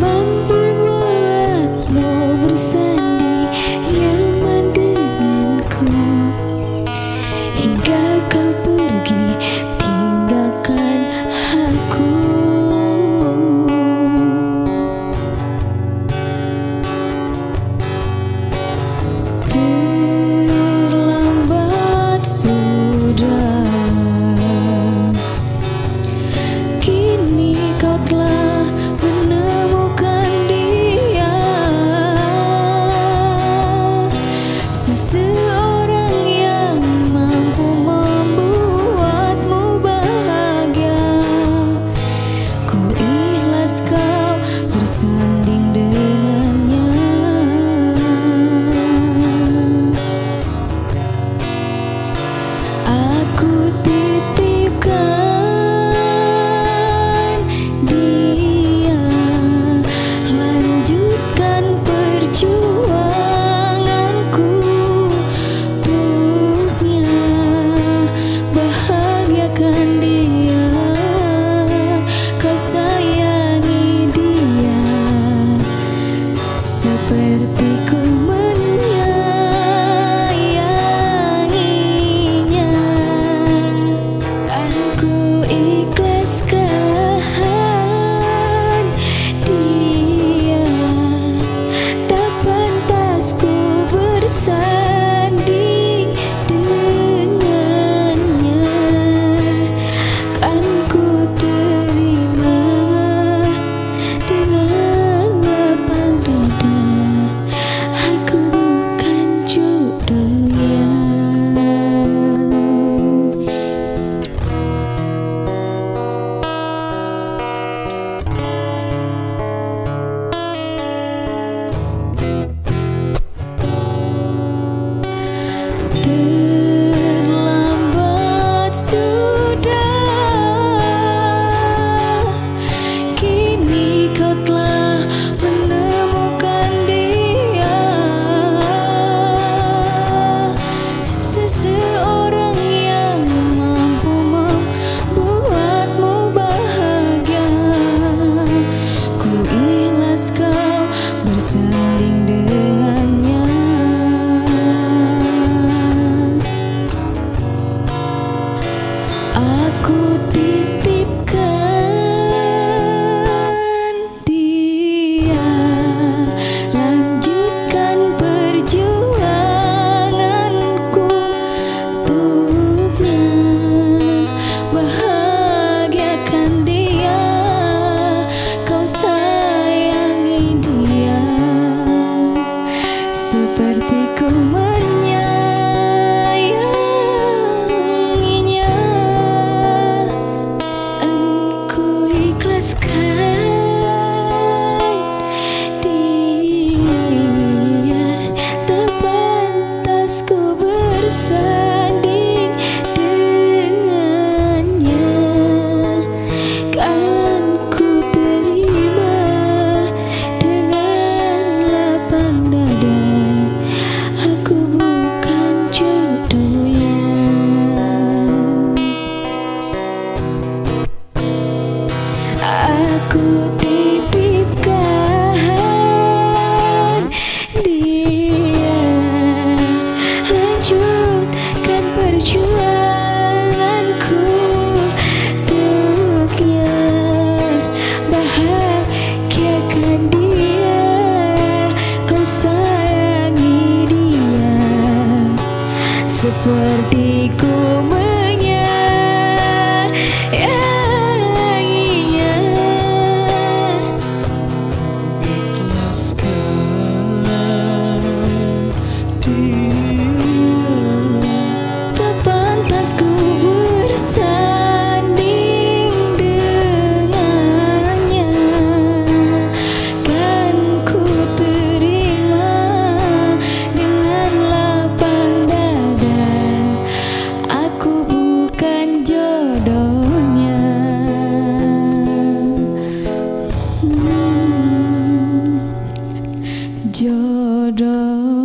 remember into muerto. Oh.